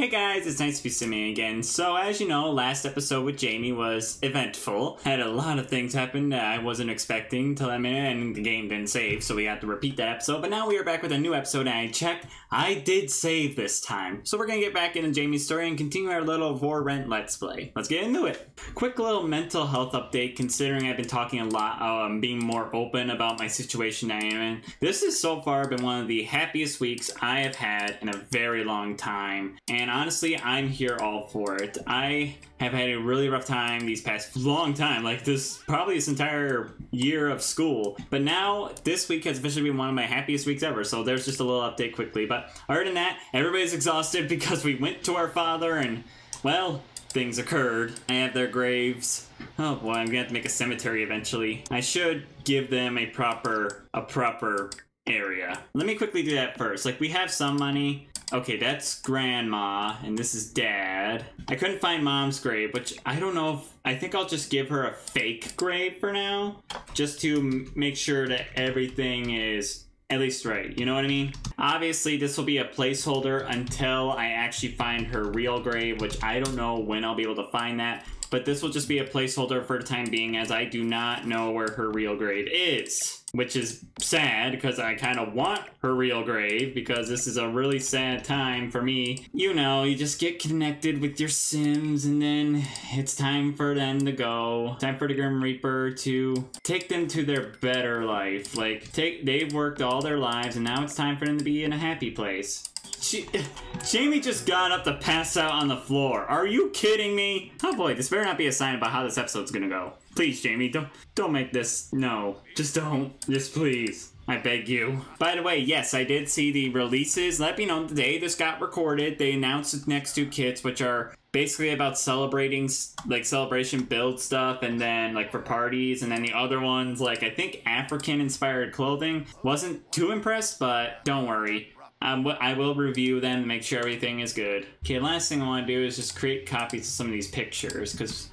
Hey guys, it's nice to be simming again. So, as you know, last episode with Jamie was eventful. Had a lot of things happen that I wasn't expecting till that minute, and the game didn't save, so we had to repeat that episode. But now we are back with a new episode, and I checked. I did save this time. So, we're gonna get back into Jamie's story and continue our little For Rent Let's Play. Let's get into it. Quick little mental health update, considering I've been talking a lot, um, being more open about my situation I am in. This has so far been one of the happiest weeks I have had in a very long time, and honestly, I'm here all for it. I have had a really rough time these past long time, like this probably this entire year of school. But now this week has officially been one of my happiest weeks ever. So there's just a little update quickly. But other than that, everybody's exhausted because we went to our father and well, things occurred. I have their graves. Oh boy, I'm gonna have to make a cemetery eventually. I should give them a proper a proper area. Let me quickly do that first. Like we have some money. Okay, that's grandma, and this is dad. I couldn't find mom's grave, which I don't know if... I think I'll just give her a fake grave for now, just to make sure that everything is at least right, you know what I mean? Obviously, this will be a placeholder until I actually find her real grave, which I don't know when I'll be able to find that, but this will just be a placeholder for the time being as I do not know where her real grave is which is sad because I kind of want her real grave because this is a really sad time for me. You know, you just get connected with your Sims and then it's time for them to go. Time for the Grim Reaper to take them to their better life. Like, take they've worked all their lives and now it's time for them to be in a happy place. She, Jamie just got up to pass out on the floor. Are you kidding me? Oh boy, this better not be a sign about how this episode's gonna go. Please, Jamie, don't don't make this. No, just don't. Just please. I beg you. By the way, yes, I did see the releases. Let me know the day this got recorded. They announced the next two kits, which are basically about celebrating, like celebration build stuff, and then like for parties, and then the other ones, like I think African inspired clothing. Wasn't too impressed, but don't worry. Um, I will review them, make sure everything is good. Okay, last thing I want to do is just create copies of some of these pictures, because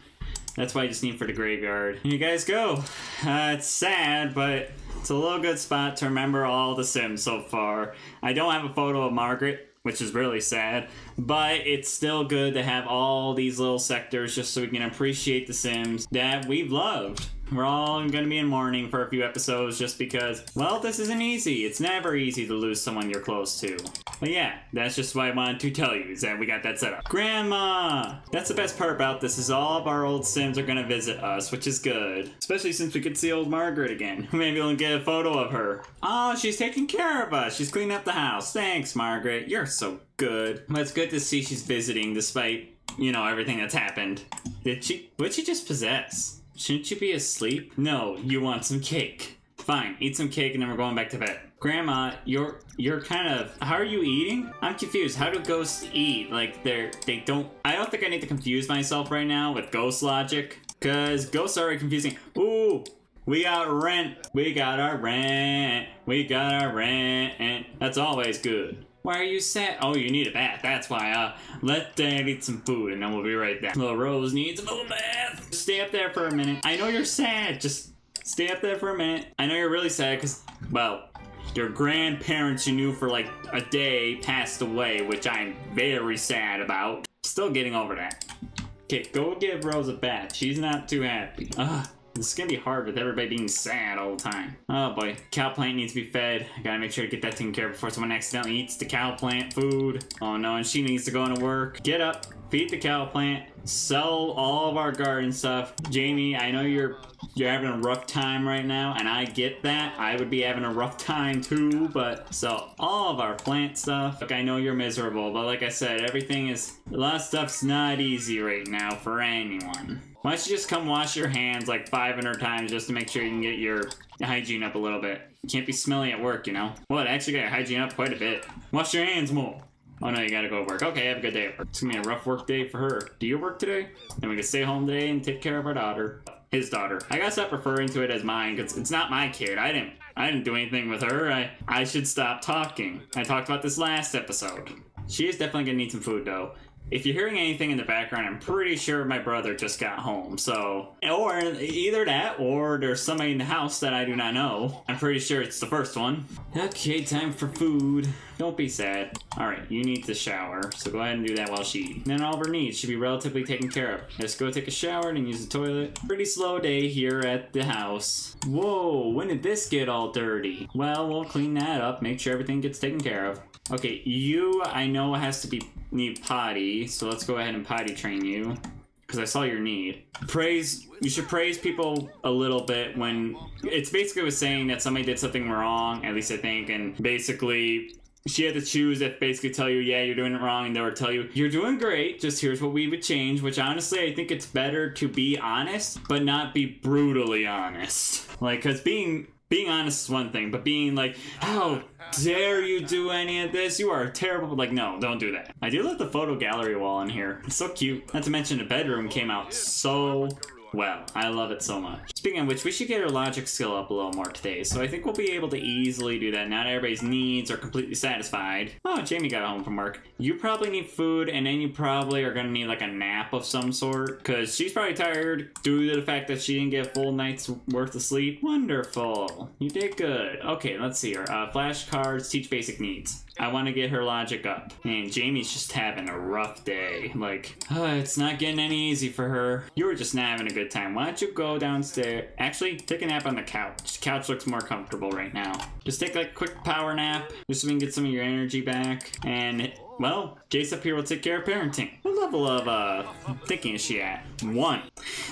that's why I just need for the graveyard. Here you guys go. Uh, it's sad, but it's a little good spot to remember all the Sims so far. I don't have a photo of Margaret, which is really sad, but it's still good to have all these little sectors just so we can appreciate the Sims that we've loved. We're all gonna be in mourning for a few episodes just because, well, this isn't easy. It's never easy to lose someone you're close to. But yeah, that's just what I wanted to tell you, is that we got that set up. Grandma! That's the best part about this, is all of our old Sims are gonna visit us, which is good. Especially since we could see old Margaret again. Maybe we'll get a photo of her. Oh, she's taking care of us. She's cleaning up the house. Thanks, Margaret. You're so good. But it's good to see she's visiting despite, you know, everything that's happened. Did she, what'd she just possess? Shouldn't you be asleep? No, you want some cake. Fine, eat some cake and then we're going back to bed. Grandma, you're you're kind of how are you eating? I'm confused. How do ghosts eat? Like they're they don't I don't think I need to confuse myself right now with ghost logic. Cause ghosts are confusing. Ooh, we got rent. We got our rent. We got our rent. And That's always good. Why are you sad? Oh, you need a bath. That's why. Uh, let Dad eat some food and then we'll be right back. Little Rose needs a little bath. Stay up there for a minute. I know you're sad. Just stay up there for a minute. I know you're really sad because, well, your grandparents you knew for like a day passed away, which I'm very sad about. Still getting over that. Okay, go give Rose a bath. She's not too happy. Ugh. This is gonna be hard with everybody being sad all the time. Oh boy, cow plant needs to be fed. I gotta make sure to get that taken care of before someone accidentally eats the cow plant food. Oh no, and she needs to go into work. Get up, feed the cow plant, sell all of our garden stuff. Jamie, I know you're you're having a rough time right now, and I get that. I would be having a rough time too, but sell all of our plant stuff. Look, I know you're miserable, but like I said, everything is, a lot of stuff's not easy right now for anyone. Why don't you just come wash your hands like 500 times just to make sure you can get your hygiene up a little bit. You can't be smelly at work, you know? Well, it actually got your hygiene up quite a bit. Wash your hands more. Oh no, you gotta go to work. Okay, have a good day at work. It's gonna be a rough work day for her. Do you work today? Then we can stay home today and take care of our daughter. His daughter. I gotta stop referring to it as mine because it's not my kid. I didn't I didn't do anything with her. I, I should stop talking. I talked about this last episode. She is definitely gonna need some food though. If you're hearing anything in the background, I'm pretty sure my brother just got home. So, or either that, or there's somebody in the house that I do not know. I'm pretty sure it's the first one. Okay, time for food. Don't be sad. Alright, you need to shower, so go ahead and do that while she eats. Then all of her needs should be relatively taken care of. Just go take a shower and use the toilet. Pretty slow day here at the house. Whoa, when did this get all dirty? Well, we'll clean that up, make sure everything gets taken care of. Okay, you, I know it has to be need potty, so let's go ahead and potty train you because I saw your need. Praise, you should praise people a little bit when it's basically was saying that somebody did something wrong, at least I think, and basically she had to choose if basically tell you, yeah, you're doing it wrong, and they would tell you, you're doing great, just here's what we would change, which honestly, I think it's better to be honest, but not be brutally honest. Like, because being being honest is one thing, but being like, how dare you do any of this? You are terrible. Like, no, don't do that. I do love the photo gallery wall in here. It's so cute. Not to mention the bedroom came out so well. I love it so much. Speaking of which, we should get our logic skill up a little more today, so I think we'll be able to easily do that. Not everybody's needs are completely satisfied. Oh, Jamie got home from work. You probably need food, and then you probably are gonna need like a nap of some sort, because she's probably tired due to the fact that she didn't get a full night's worth of sleep. Wonderful. You did good. Okay, let's see her. Uh, flashcards, teach basic needs. I want to get her logic up. And Jamie's just having a rough day. Like, uh, it's not getting any easy for her. You were just not having a good time. Why don't you go downstairs? Actually, take a nap on the couch. Couch looks more comfortable right now. Just take like a quick power nap, just so we can get some of your energy back. And well, Jace up here will take care of parenting. What level of uh thinking is she at? One.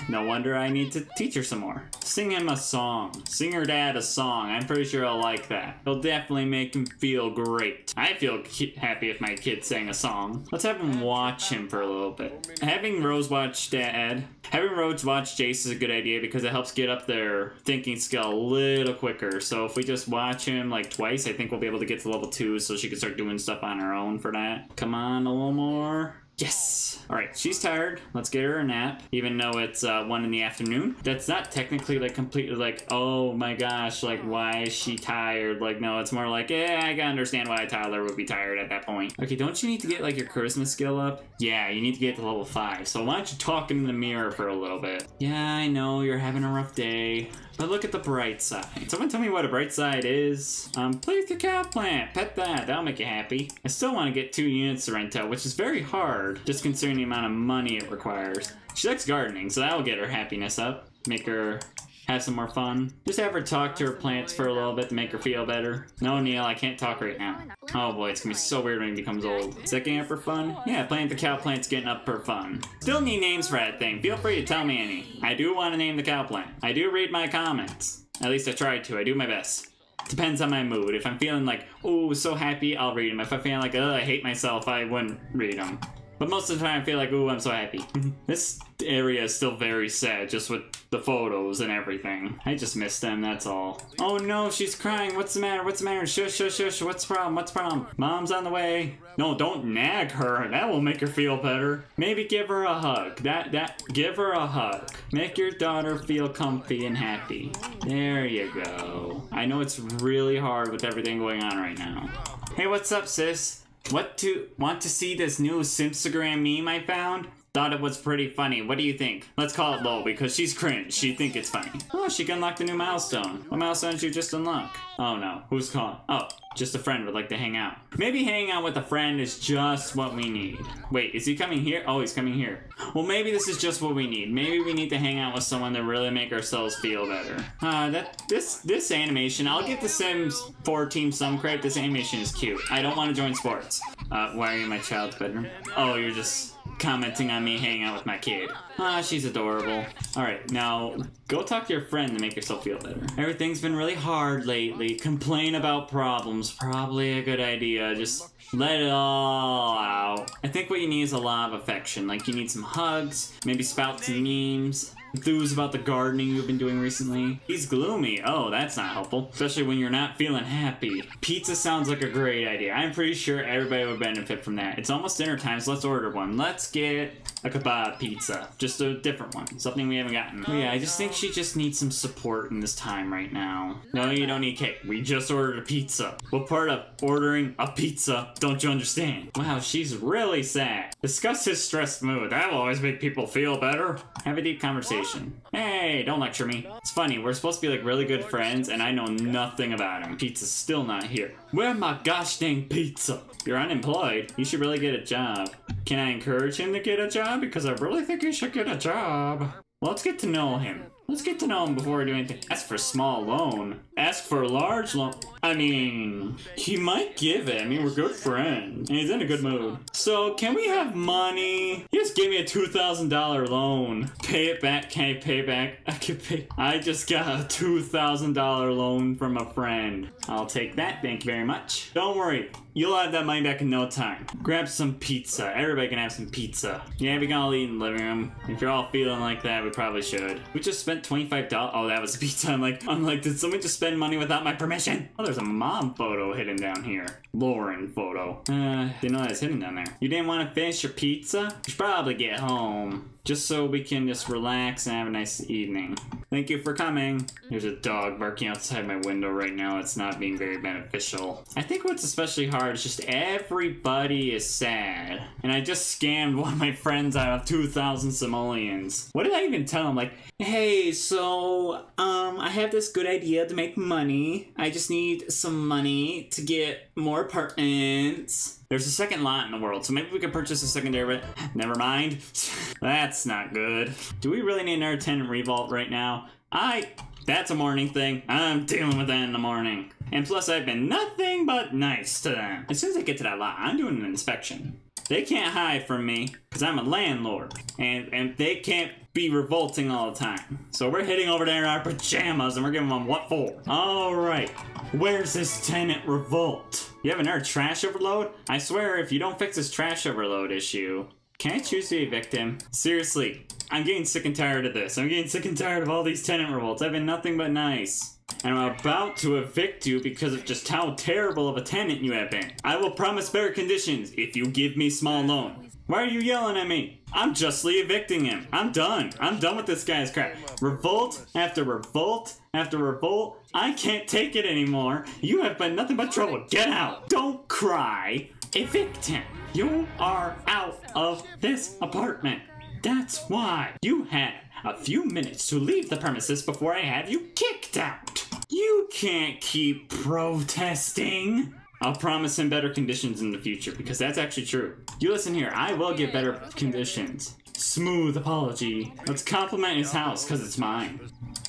No wonder I need to teach her some more. Sing him a song. Sing her dad a song. I'm pretty sure he'll like that. It'll definitely make him feel great. I feel happy if my kid sang a song. Let's have him watch him for a little bit. Having Rose watch dad, having Rose watch Jace is a good idea because it helps get up their thinking skill a little quicker. So if we just watch him like twice, I think we'll be able to get to level two so she can start doing stuff on her own for that. Come on, a little more. Yes! Alright, she's tired. Let's get her a nap, even though it's uh, 1 in the afternoon. That's not technically, like, completely like, oh my gosh, like, why is she tired? Like, no, it's more like, yeah, I can understand why a toddler would be tired at that point. Okay, don't you need to get, like, your charisma skill up? Yeah, you need to get to level 5. So why don't you talk in the mirror for a little bit? Yeah, I know, you're having a rough day. But look at the bright side. Someone tell me what a bright side is. Um, with your cow plant. Pet that. That'll make you happy. I still want to get two units to rent out, which is very hard, just considering the amount of money it requires. She likes gardening, so that'll get her happiness up. Make her have some more fun. Just have her talk to her plants for a little bit to make her feel better. No, Neil, I can't talk right now. Oh boy, it's gonna be so weird when he becomes old. Is that getting up for fun? Yeah, playing the cow plant's getting up for fun. Still need names for that thing. Feel free to tell me any. I do want to name the cow plant. I do read my comments. At least I try to. I do my best. Depends on my mood. If I'm feeling like, oh, so happy, I'll read them. If I feel like, oh, I hate myself, I wouldn't read them. But most of the time I feel like, ooh, I'm so happy. this area is still very sad, just with the photos and everything. I just miss them, that's all. Oh no, she's crying. What's the matter? What's the matter? Shush, shush, shush. What's the problem? What's the problem? Mom's on the way. No, don't nag her. That will make her feel better. Maybe give her a hug. That, that, give her a hug. Make your daughter feel comfy and happy. There you go. I know it's really hard with everything going on right now. Hey, what's up, sis? What to want to see this new Simstagram meme I found? Thought it was pretty funny. What do you think? Let's call it low because she's cringe. She think it's funny. Oh, she can unlocked the new milestone. What milestone did you just unlock? Oh no, who's calling? Oh, just a friend would like to hang out. Maybe hanging out with a friend is just what we need. Wait, is he coming here? Oh, he's coming here. Well, maybe this is just what we need. Maybe we need to hang out with someone to really make ourselves feel better. Uh, that this this animation, I'll give The Sims 4 Team some credit. This animation is cute. I don't want to join sports. Uh, why are you in my child's bedroom? Oh, you're just commenting on me hanging out with my kid. Ah, she's adorable. Alright, now go talk to your friend to make yourself feel better. Everything's been really hard lately. Complain about problems. Probably a good idea. Just let it all out. I think what you need is a lot of affection. Like, you need some hugs, maybe spout some memes enthused about the gardening you've been doing recently. He's gloomy. Oh, that's not helpful. Especially when you're not feeling happy. Pizza sounds like a great idea. I'm pretty sure everybody would benefit from that. It's almost dinner time, so let's order one. Let's get a kebab pizza. Just a different one. Something we haven't gotten. But yeah, I just think she just needs some support in this time right now. No, you don't need cake. We just ordered a pizza. What part of ordering a pizza don't you understand? Wow, she's really sad. Discuss his stressed mood. That will always make people feel better. Have a deep conversation. Hey, don't lecture me. It's funny, we're supposed to be like really good friends, and I know nothing about him. Pizza's still not here. Where my gosh dang pizza? You're unemployed. You should really get a job. Can I encourage him to get a job? Because I really think he should get a job. Let's get to know him. Let's get to know him before we do anything. Ask for a small loan. Ask for a large loan. I mean, he might give it. I mean, we're good friends. And he's in a good mood. So, can we have money? He just gave me a $2,000 loan. Pay it back. Can I pay back? I can pay. I just got a $2,000 loan from a friend. I'll take that. Thank you very much. Don't worry. You'll have that money back in no time. Grab some pizza. Everybody can have some pizza. Yeah, we can all eat in the living room. If you're all feeling like that, we probably should. We just spent $25. Oh, that was pizza. I'm like, I'm like, did someone just spend money without my permission? Oh, there's a mom photo hidden down here. Lauren photo. Uh, didn't know that was hidden down there. You didn't want to finish your pizza? You should probably get home just so we can just relax and have a nice evening. Thank you for coming. There's a dog barking outside my window right now. It's not being very beneficial. I think what's especially hard is just everybody is sad. And I just scammed one of my friends out of 2,000 simoleons. What did I even tell him? Like, hey, so, um, I have this good idea to make money. I just need some money to get more apartments. There's a second lot in the world, so maybe we could purchase a secondary, but never mind. That's not good. Do we really need another tenant revolt right now? I, that's a morning thing. I'm dealing with that in the morning. And plus I've been nothing but nice to them. As soon as I get to that lot, I'm doing an inspection. They can't hide from me, because I'm a landlord. And, and they can't be revolting all the time. So we're heading over there in our pajamas and we're giving them what for. Alright, where's this tenant revolt? You have another trash overload? I swear, if you don't fix this trash overload issue, can I choose to evict him? Seriously, I'm getting sick and tired of this. I'm getting sick and tired of all these tenant revolts. I've been nothing but nice. And I'm about to evict you because of just how terrible of a tenant you have been. I will promise better conditions if you give me small loan. Why are you yelling at me? I'm justly evicting him. I'm done. I'm done with this guy's crap. Revolt after revolt after revolt. I can't take it anymore. You have been nothing but trouble. Get out. Don't cry. Evict him. You are out of this apartment. That's why you had a few minutes to leave the premises before I have you kicked out. You can't keep protesting. I'll promise him better conditions in the future because that's actually true. You listen here, I will get better conditions. Smooth apology. Let's compliment his house because it's mine.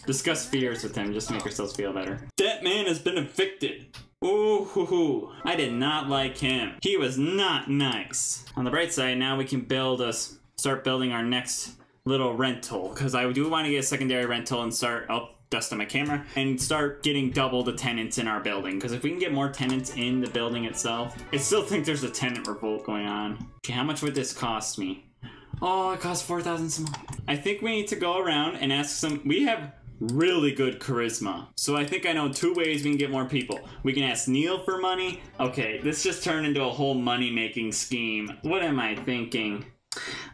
Discuss fears with him just make yourselves feel better. That man has been evicted. Ooh, hoo, hoo. I did not like him. He was not nice. On the bright side, now we can build us, start building our next little rental because I do want to get a secondary rental and start. Oh, dust on my camera and start getting double the tenants in our building because if we can get more tenants in the building itself i still think there's a tenant revolt going on okay how much would this cost me oh it costs 4000 some i think we need to go around and ask some we have really good charisma. So I think I know two ways we can get more people. We can ask Neil for money. Okay, this just turned into a whole money making scheme. What am I thinking?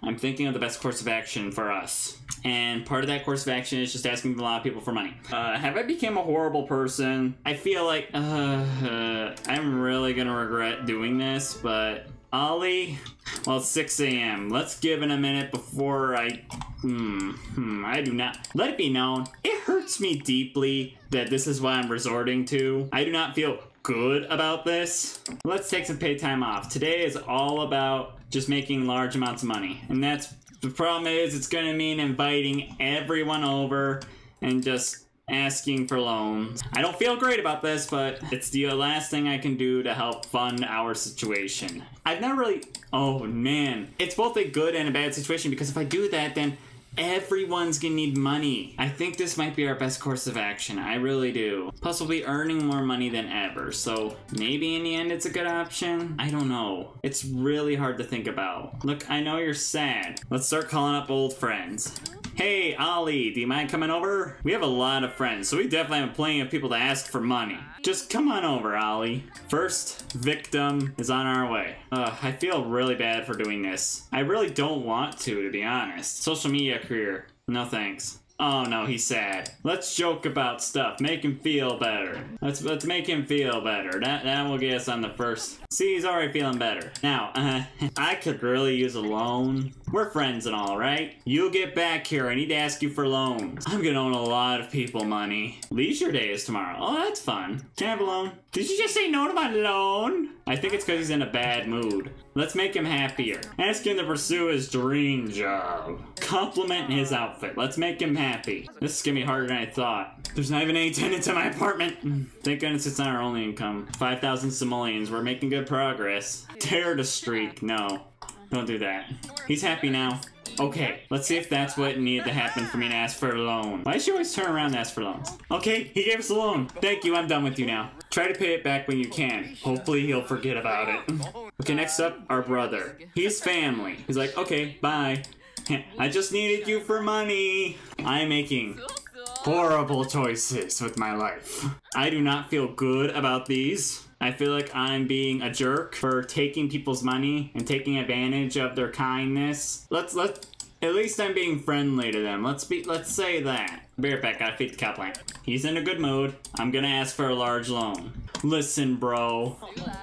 I'm thinking of the best course of action for us. And part of that course of action is just asking a lot of people for money. Uh, have I become a horrible person? I feel like, uh, uh, I'm really gonna regret doing this, but Ollie, well, it's 6 a.m. Let's give it a minute before I. Hmm, hmm, I do not. Let it be known, it hurts me deeply that this is what I'm resorting to. I do not feel good about this. Let's take some paid time off. Today is all about just making large amounts of money. And that's the problem is it's going to mean inviting everyone over and just asking for loans. I don't feel great about this, but it's the last thing I can do to help fund our situation. I've never really... Oh, man. It's both a good and a bad situation because if I do that, then everyone's gonna need money. I think this might be our best course of action. I really do. Plus, we'll be earning more money than ever, so maybe in the end it's a good option? I don't know. It's really hard to think about. Look, I know you're sad. Let's start calling up old friends. Hey, Ollie, do you mind coming over? We have a lot of friends, so we definitely have plenty of people to ask for money. Just come on over, Ollie. First victim is on our way. Ugh, I feel really bad for doing this. I really don't want to, to be honest. Social media career, no thanks. Oh no, he's sad. Let's joke about stuff. Make him feel better. Let's let's make him feel better. That that will get us on the first. See, he's already feeling better. Now, uh, I could really use a loan. We're friends and all, right? You get back here. I need to ask you for loans. I'm gonna own a lot of people money. Leisure day is tomorrow. Oh, that's fun. Can I have a loan? Did you just say no to my loan? I think it's because he's in a bad mood. Let's make him happier. Ask him to pursue his dream job. Compliment his outfit. Let's make him happy. This is gonna be harder than I thought. There's not even any tenants in my apartment. Hmm. Thank goodness it's not our only income. 5,000 simoleons. We're making good progress. Tear to streak. No. Don't do that. He's happy now. Okay, let's see if that's what needed to happen for me to ask for a loan. Why does she always turn around and ask for loans? Okay, he gave us a loan. Thank you, I'm done with you now. Try to pay it back when you can. Hopefully he'll forget about it. okay, next up, our brother. He's family. He's like, okay, bye. I just needed you for money. I'm making horrible choices with my life. I do not feel good about these. I feel like I'm being a jerk for taking people's money and taking advantage of their kindness. Let's let at least I'm being friendly to them. Let's be let's say that. Be right back, gotta feed the cow plant. He's in a good mood. I'm gonna ask for a large loan. Listen, bro.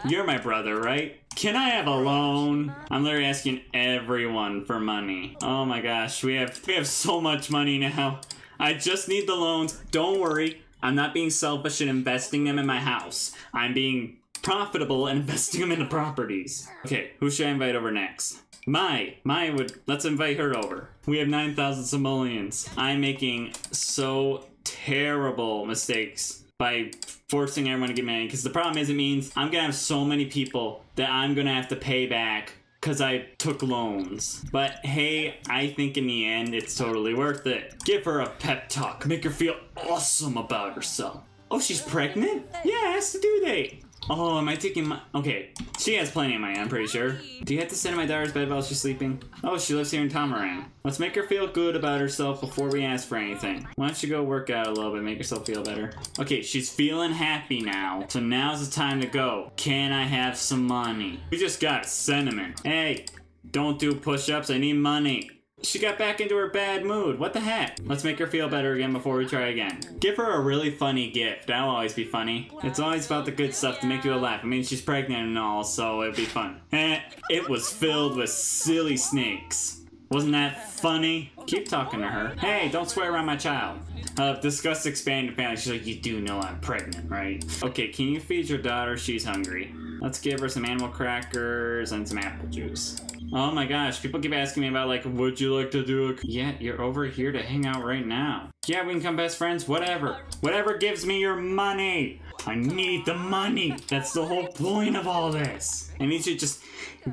You're my brother, right? Can I have a loan? I'm literally asking everyone for money. Oh my gosh, we have we have so much money now. I just need the loans. Don't worry. I'm not being selfish and investing them in my house. I'm being profitable and investing them into properties. Okay, who should I invite over next? Mai. Mai would. Let's invite her over. We have 9,000 simoleons. I'm making so terrible mistakes by forcing everyone to get married Because the problem is, it means I'm gonna have so many people that I'm gonna have to pay back because I took loans. But hey, I think in the end, it's totally worth it. Give her a pep talk, make her feel awesome about herself. Oh, she's pregnant? Yeah, has to do date. Oh, am I taking my... Okay, she has plenty of money, I'm pretty sure. Do you have to sit in my daughter's bed while she's sleeping? Oh, she lives here in Tomarang. Let's make her feel good about herself before we ask for anything. Why don't you go work out a little bit, make yourself feel better. Okay, she's feeling happy now, so now's the time to go. Can I have some money? We just got sentiment. Hey, don't do push-ups, I need money. She got back into her bad mood. What the heck? Let's make her feel better again before we try again. Give her a really funny gift. That'll always be funny. It's always about the good stuff to make you laugh. I mean, she's pregnant and all, so it'd be fun. Eh, it was filled with silly snakes. Wasn't that funny? Keep talking to her. Hey, don't swear around my child. Uh, discuss expanded family. She's like, you do know I'm pregnant, right? Okay, can you feed your daughter? She's hungry. Let's give her some animal crackers and some apple juice. Oh my gosh, people keep asking me about like, would you like to do a... Yeah, you're over here to hang out right now. Yeah, we can come best friends, whatever. Whatever gives me your money. I need the money. That's the whole point of all this. I need you to just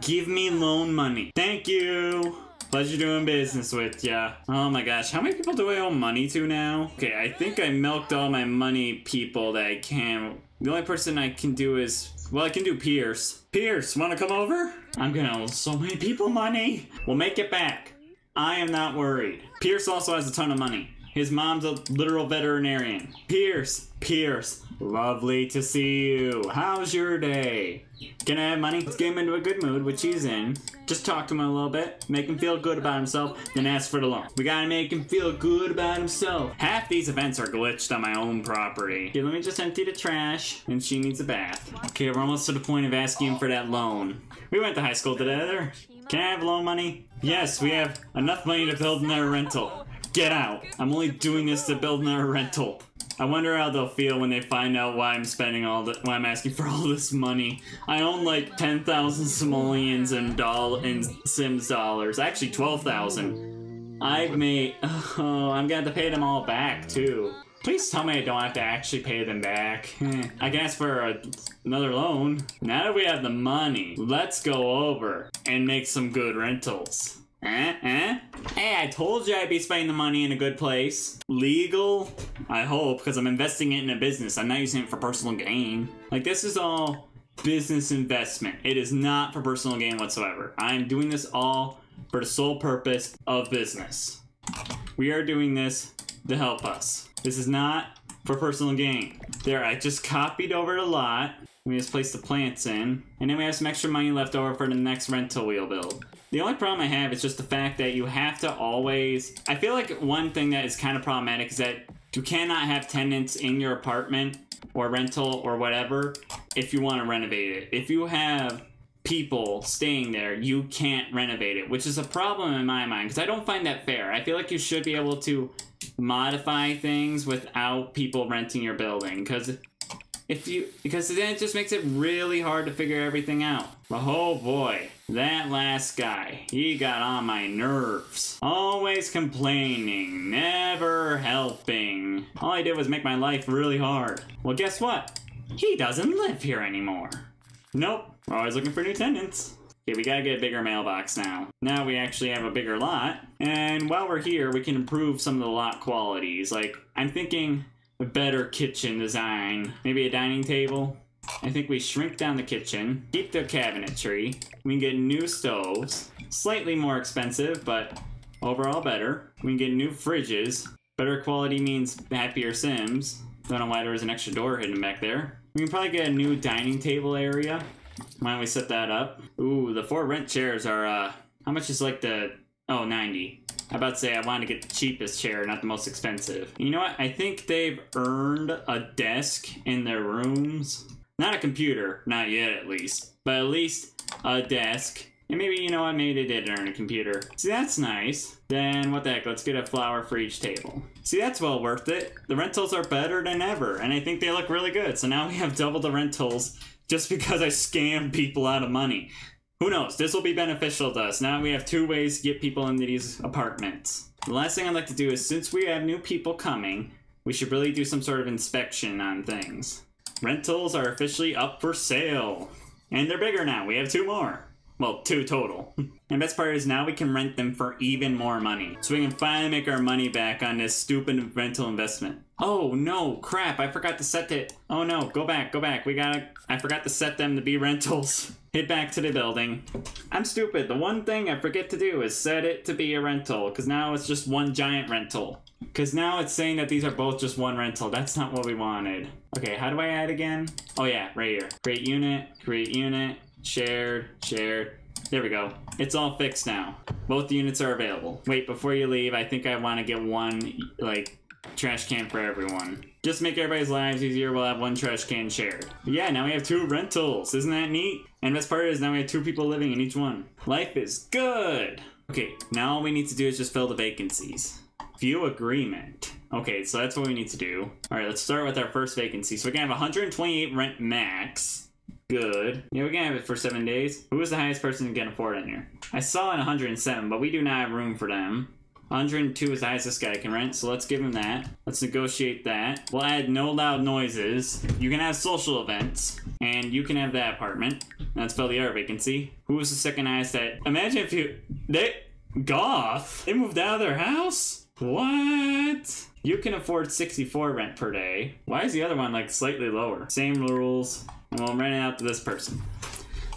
give me loan money. Thank you. Pleasure doing business with ya. Oh my gosh, how many people do I owe money to now? Okay, I think I milked all my money people that I can. The only person I can do is well, I can do Pierce. Pierce, wanna come over? I'm gonna owe so many people money. We'll make it back. I am not worried. Pierce also has a ton of money. His mom's a literal veterinarian. Pierce, Pierce, lovely to see you. How's your day? Can I have money? Let's get him into a good mood, which he's in. Just talk to him a little bit, make him feel good about himself, then ask for the loan. We gotta make him feel good about himself. Half these events are glitched on my own property. Okay, let me just empty the trash, and she needs a bath. Okay, we're almost to the point of asking him for that loan. We went to high school together. Can I have loan money? Yes, we have enough money to build another rental. Get out. I'm only doing this to build another rental. I wonder how they'll feel when they find out why I'm spending all the why I'm asking for all this money. I own like 10,000 simoleons and doll in Sims dollars. Actually 12,000. I've made oh, I'm gonna have to pay them all back too. Please tell me I don't have to actually pay them back. I ask for a, another loan. Now that we have the money, let's go over and make some good rentals. Eh? Eh? Hey, I told you I'd be spending the money in a good place. Legal? I hope, because I'm investing it in a business. I'm not using it for personal gain. Like, this is all business investment. It is not for personal gain whatsoever. I'm doing this all for the sole purpose of business. We are doing this to help us. This is not for personal gain. There, I just copied over the lot. We just place the plants in. And then we have some extra money left over for the next rental we'll build. The only problem I have is just the fact that you have to always. I feel like one thing that is kind of problematic is that you cannot have tenants in your apartment or rental or whatever if you want to renovate it. If you have people staying there, you can't renovate it, which is a problem in my mind because I don't find that fair. I feel like you should be able to modify things without people renting your building because if you because then it just makes it really hard to figure everything out. But oh boy, that last guy, he got on my nerves. Always complaining, never helping. All I did was make my life really hard. Well, guess what? He doesn't live here anymore. Nope, we're always looking for new tenants. Okay, we gotta get a bigger mailbox now. Now we actually have a bigger lot. And while we're here, we can improve some of the lot qualities. Like, I'm thinking a better kitchen design. Maybe a dining table. I think we shrink down the kitchen, keep the cabinetry. We can get new stoves, slightly more expensive, but overall better. We can get new fridges. Better quality means happier Sims. Don't know why there was an extra door hidden back there. We can probably get a new dining table area. Why don't we set that up? Ooh, the For Rent chairs are, uh, how much is like the, oh, 90. I about to say I want to get the cheapest chair, not the most expensive. You know what? I think they've earned a desk in their rooms. Not a computer, not yet at least, but at least a desk. And maybe, you know what, maybe they did earn a computer. See, that's nice. Then, what the heck, let's get a flower for each table. See, that's well worth it. The rentals are better than ever, and I think they look really good. So now we have double the rentals just because I scam people out of money. Who knows? This will be beneficial to us. Now we have two ways to get people into these apartments. The last thing I'd like to do is, since we have new people coming, we should really do some sort of inspection on things. Rentals are officially up for sale. And they're bigger now. We have two more. Well, two total. and best part is now we can rent them for even more money. So we can finally make our money back on this stupid rental investment. Oh no, crap, I forgot to set it. Oh no, go back, go back. We gotta, I forgot to set them to be rentals. Head back to the building. I'm stupid. The one thing I forget to do is set it to be a rental, because now it's just one giant rental. Because now it's saying that these are both just one rental. That's not what we wanted. Okay, how do I add again? Oh yeah, right here. Create unit, create unit, shared, shared. There we go. It's all fixed now. Both units are available. Wait, before you leave, I think I want to get one, like, trash can for everyone. Just make everybody's lives easier, we'll have one trash can shared. But yeah, now we have two rentals. Isn't that neat? And best part is now we have two people living in each one. Life is good. Okay, now all we need to do is just fill the vacancies. View agreement. Okay, so that's what we need to do. All right, let's start with our first vacancy. So we're gonna have 128 rent max. Good. Yeah, we can have it for seven days. Who is the highest person who can afford in here? I saw in 107, but we do not have room for them. 102 is the highest this guy can rent, so let's give him that. Let's negotiate that. We'll add no loud noises. You can have social events, and you can have that apartment. Let's fill the other vacancy. Who was the second highest at? Imagine if you... They... Goth? They moved out of their house? What? You can afford 64 rent per day. Why is the other one like slightly lower? Same rules. And we'll rent it out to this person.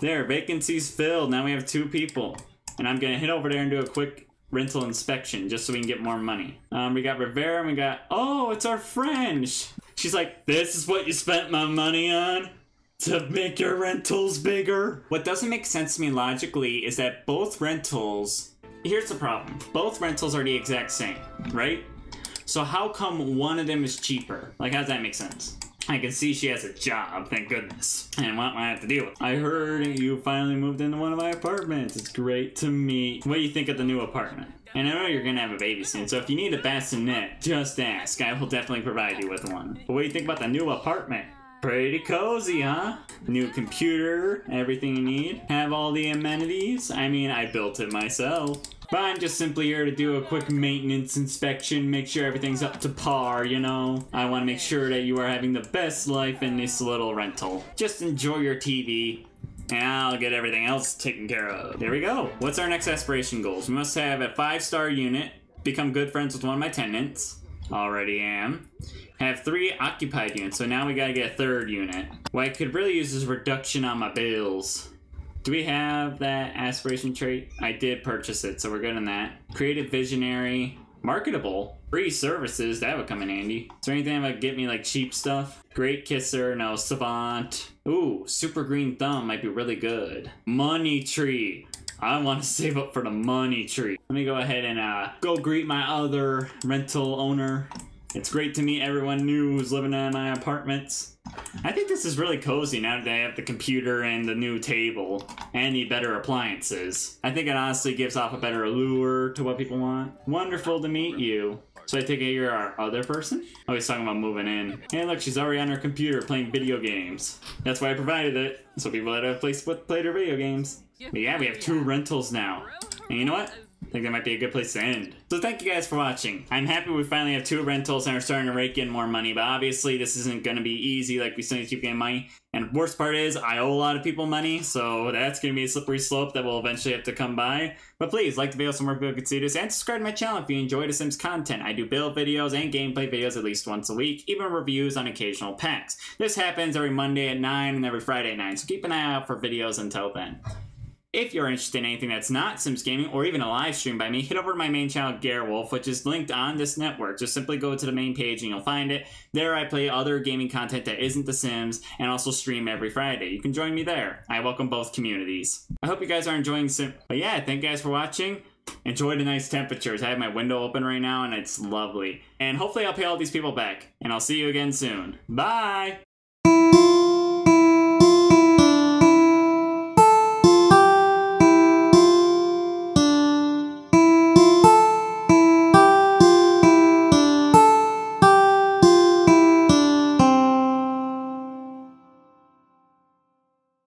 There, vacancies filled. Now we have two people. And I'm gonna hit over there and do a quick rental inspection just so we can get more money. Um, we got Rivera and we got, oh, it's our friend. She's like, this is what you spent my money on? To make your rentals bigger? What doesn't make sense to me logically is that both rentals, here's the problem. Both rentals are the exact same, right? So how come one of them is cheaper? Like, how does that make sense? I can see she has a job, thank goodness. And what I have to deal with. I heard you finally moved into one of my apartments. It's great to meet. What do you think of the new apartment? And I know you're gonna have a baby soon, so if you need a bassinet, just ask. I will definitely provide you with one. But what do you think about the new apartment? Pretty cozy, huh? New computer, everything you need. Have all the amenities. I mean, I built it myself. But I'm just simply here to do a quick maintenance inspection, make sure everything's up to par, you know? I want to make sure that you are having the best life in this little rental. Just enjoy your TV, and I'll get everything else taken care of. There we go. What's our next aspiration goals? We must have a five-star unit, become good friends with one of my tenants. Already am. Have three occupied units, so now we gotta get a third unit. What I could really use is reduction on my bills. Do we have that aspiration trait? I did purchase it, so we're good on that. Creative visionary. Marketable. Free services, that would come in handy. Is there anything that would get me like cheap stuff? Great kisser, no. Savant. Ooh, super green thumb might be really good. Money tree. I want to save up for the money tree. Let me go ahead and uh, go greet my other rental owner. It's great to meet everyone new who's living in my apartments. I think this is really cozy now that I have the computer and the new table and the better appliances. I think it honestly gives off a better allure to what people want. Wonderful to meet you. So I take it you're our other person? Oh, he's talking about moving in. Hey, look, she's already on her computer playing video games. That's why I provided it, so people had a place to play their video games. But yeah, we have two rentals now. And you know what? I think that might be a good place to end. So thank you guys for watching. I'm happy we finally have two rentals and are starting to rake in more money, but obviously this isn't going to be easy, like we still need to keep getting money. And worst part is, I owe a lot of people money, so that's going to be a slippery slope that will eventually have to come by. But please, like the video so more people can see this, and subscribe to my channel if you enjoy The Sims content. I do build videos and gameplay videos at least once a week, even reviews on occasional packs. This happens every Monday at 9 and every Friday at 9, so keep an eye out for videos until then. If you're interested in anything that's not Sims Gaming or even a live stream by me, head over to my main channel, Gerewolf, which is linked on this network. Just simply go to the main page and you'll find it. There I play other gaming content that isn't The Sims and also stream every Friday. You can join me there. I welcome both communities. I hope you guys are enjoying Sim. But yeah, thank you guys for watching. Enjoy the nice temperatures. I have my window open right now and it's lovely. And hopefully I'll pay all these people back. And I'll see you again soon. Bye!